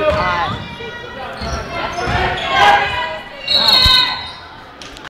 Hot.